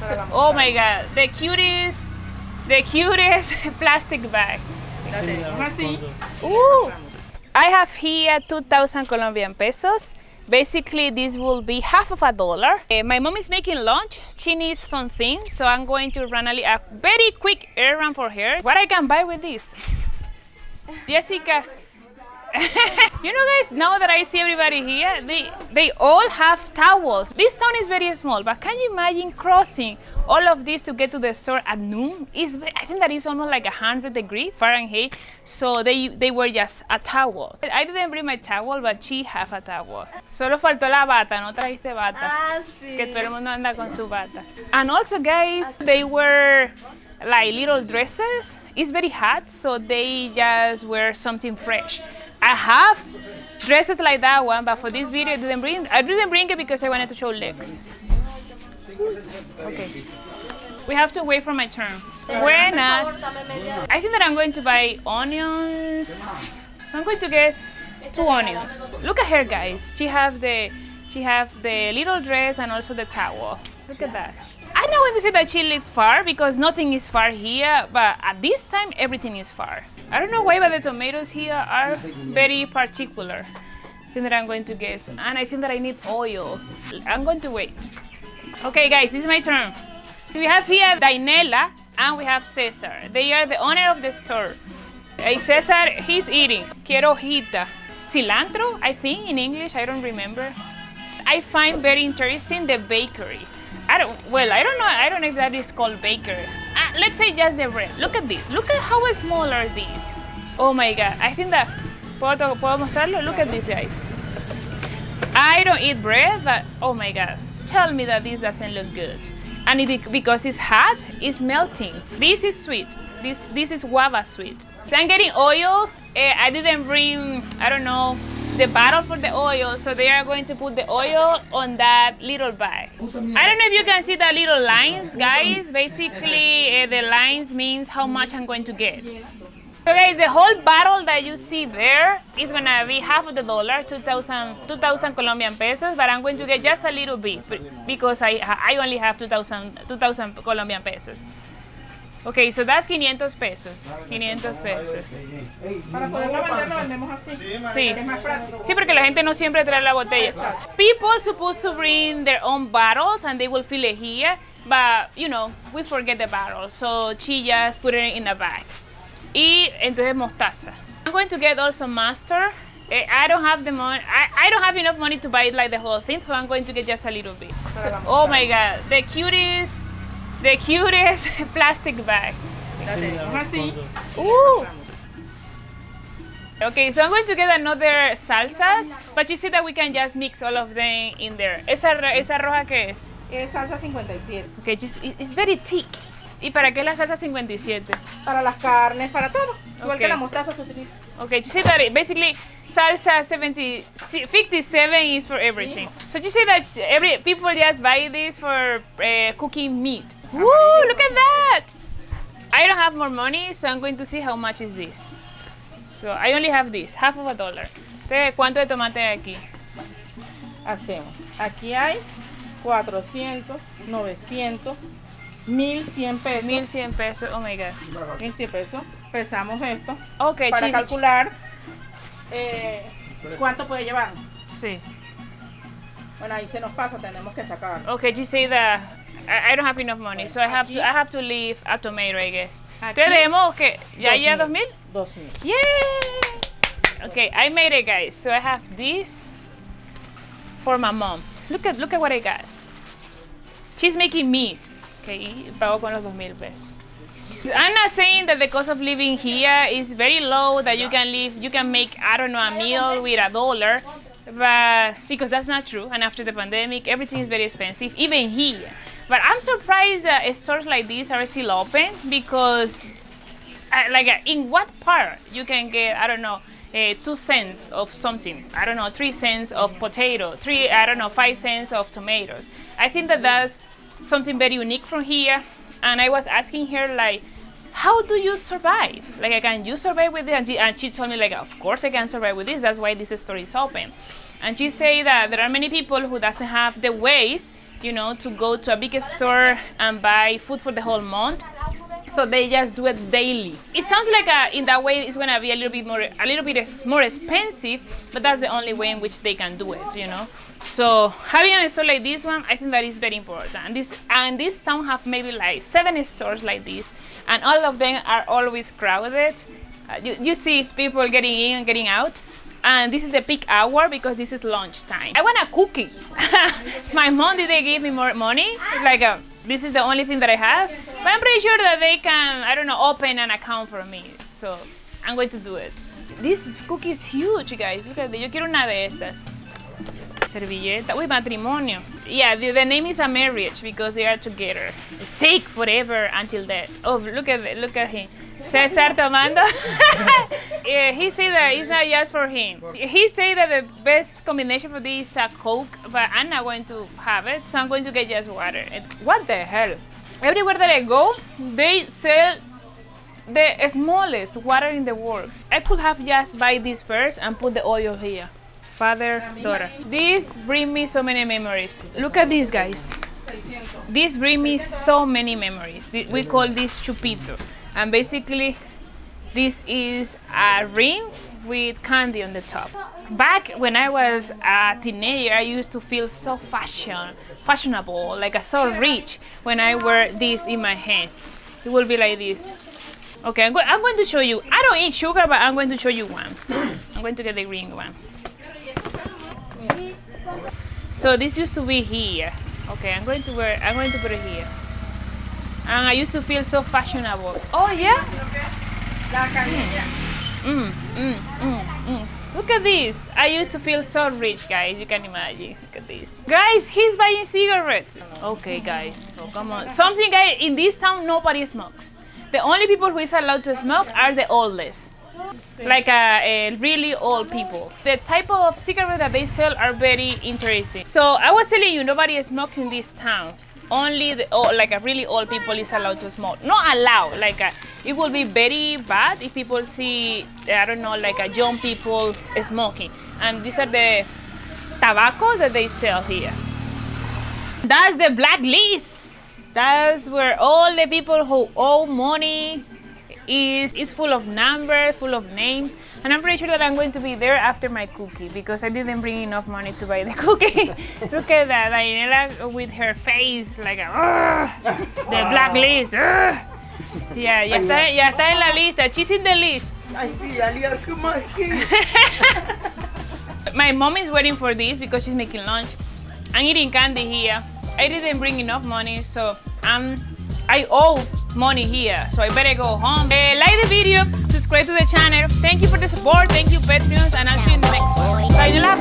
So- oh my god, the cutest, the cutest plastic bag. Sí, tenemos. Ooh. I have here 2,000 Colombian pesos. Basically, this will be half of a dollar. Uh, my mom is making lunch. She needs some things, so I'm going to run a, a very quick errand for her. What I can buy with this? Jessica. you know guys, now that I see everybody here, they, they all have towels. This town is very small, but can you imagine crossing all of this to get to the store at noon? Is I think that is almost like 100 degree Fahrenheit. So they, they were just a towel. I didn't bring my towel, but she have a towel. Solo faltó la bata, no trajiste bata. Ah, sí. Que todo el mundo anda con su bata. And also guys, they were like little dresses. It's very hot, so they just wear something fresh. I have dresses like that one, but for this video I didn't bring I didn't bring it because I wanted to show legs. Okay. We have to wait for my turn. Buenas. I think that I'm going to buy onions. So I'm going to get two onions. Look at her guys. She have the she have the little dress and also the towel. Look at that. I'm not going to say that she lives far because nothing is far here, but at this time everything is far. I don't know why, but the tomatoes here are very particular. I think that I'm going to get, and I think that I need oil. I'm going to wait. Okay, guys, this is my turn. We have here Daniela and we have Cesar. They are the owner of the store. Hey, Cesar, he's eating. Quiero hojita. Cilantro, I think in English, I don't remember. I find very interesting the bakery. I don't, well, I don't know, I don't know if that is called baker. Uh, let's say just the bread. Look at this. Look at how small are these. Oh my God, I think that, ¿puedo, ¿puedo mostrarlo? Look at these guys. I don't eat bread, but oh my God, tell me that this doesn't look good. And it, because it's hot, it's melting. This is sweet. This, this is guava sweet. So I'm getting oil. Eh, I didn't bring, I don't know, the bottle for the oil, so they are going to put the oil on that little bag. I don't know if you can see the little lines, guys. Basically, uh, the lines means how much I'm going to get. So guys, the whole bottle that you see there is gonna be half of the dollar, 2,000 2,000 Colombian pesos, but I'm going to get just a little bit because I, I only have 2,000 2,000 Colombian pesos. Okay, so that's 500 pesos. 500 pesos. Para poderlo vender lo vendemos así. Sí. Es más práctico. Sí, porque la gente no siempre trae la botella. People supposed to bring their own bottles and they will fill it here, but you know, we forget the bottle, so she just put it in a bag. Y entonces mostaza. I'm going to get also mustard. Eh, I don't have the money. I, I don't have enough money to buy like the whole thing, so I'm going to get just a little bit. So- oh my god, the cutest, the cutest plastic bag. Así. Ooh. Okay, so I'm going to get another salsas, but you see that we can just mix all of them in there. ¿Esa, esa roja qué es? Es salsa 57. Okay, just, it- it's very thick. ¿Y para qué la salsa 57? Para las carnes, para todo. Igual que la mostaza se utiliza. Okay, you see that it, basically salsa 70, si- 57 is for everything. So you see that every people just buy this for uh, cooking meat. Woo, look at that! I don't have more money, so I'm going to see how much is this. So I only have this, half of a dollar. Entonces, ¿cuánto de tomate hay aquí? Hacemos. Aquí hay 400, 900, 1100 pesos. 1100 pesos, oh my god. 1100 pesos. Pesamos esto Okay, para calcular eh, cuánto puede llevar. Sí. Bueno, ahí se nos pasa, tenemos que sacarlo. Okay, you say that I, I don't have enough money, so I have to I have to leave a tomato, I guess. Debemos que ya ya 2000. 2000. Yes. Okay, I made it, guys. So I have this for my mom. Look at look at what I got. She's making meat. Okay, pago con los 2000 pesos. I'm not saying that the cost of living here is very low, that you can live, you can make, I don't know, a meal with a dollar, but because that's not true. And after the pandemic, everything is very expensive, even here. But I'm surprised that stores like this are still open because uh, like uh, in what part you can get i don't know uh, two cents of something? I don't know three cents of potato three i don't know five cents of tomatoes. I think that that's something very unique from here. And i was asking her like how do you survive? Like I can you survive with it? And she, told me like of course i can survive with this. That's why this store is open. And she say that there are many people who doesn't have the ways you know, to go to a big store and buy food for the whole month. So they just do it daily. It sounds like a, in that way it's gonna be a little bit more, a little bit more expensive, but that's the only way in which they can do it, you know. So having a store like this one, I think that is very important. And this and this town have maybe like seven stores like this, and all of them are always crowded. Uh, you, you see people getting in and getting out and this is the peak hour because this is lunch time. I want a cookie. My mom didn't give me more money. Like uh, this is the only thing that I have. But I'm pretty sure that they can, I don't know, open an account for me. So I'm going to do it. This cookie is huge, guys. Look at this. Yo quiero una de estas. Servilleta. Uy, matrimonio. Yeah, the, the, name is a marriage because they are together. Stake forever until death. Oh, look at it. Look at him. Cesar tomando. yeah, he said that it's not just for him. He said that the best combination for this is a Coke, but I'm not going to have it, so I'm going to get just water. What the hell? Everywhere that I go, they sell the smallest water in the world. I could have just buy this first and put the oil here. Father, daughter. This bring me so many memories. Look at these guys. This bring me so many memories. We call this chupito and basically this is a ring with candy on the top. Back when I was a teenager, I used to feel so fashion, fashionable, like I so rich when I wear this in my hand. It will be like this. Okay, I'm, go I'm going to show you. I don't eat sugar, but I'm going to show you one. I'm going to get the green one. So this used to be here. Okay, I'm going to wear. I'm going to put it here and I used to feel so fashionable. Oh yeah? Mm, mm, mm, mm. Look at this. I used to feel so rich, guys. You can imagine. Look at this. Guys, he's buying cigarettes. Okay, guys. So come on. Something, guys, in this town, nobody smokes. The only people who is allowed to smoke are the oldest. Like uh, uh, really old people. The type of cigarette that they sell are very interesting. So I was telling you, nobody smokes in this town only the, oh, like a really old people is allowed to smoke. Not allowed, like uh, it will be very bad if people see, I don't know, like a young people smoking. And these are the tobaccos that they sell here. That's the blacklist. That's where all the people who owe money is, is full of numbers, full of names. And I'm pretty sure that I'm going to be there after my cookie because I didn't bring enough money to buy the cookie. Look at that, Daniela with her face like a, the blacklist. Yeah, ya está, ya está en la lista. She's in the list. my mom is waiting for this because she's making lunch. I'm eating candy here. I didn't bring enough money, so I'm I owe money here, so I better go home. Uh, like the video, subscribe to the channel. Thank you for the support. Thank you, Patreons, and I'll see you in the next one. Bye,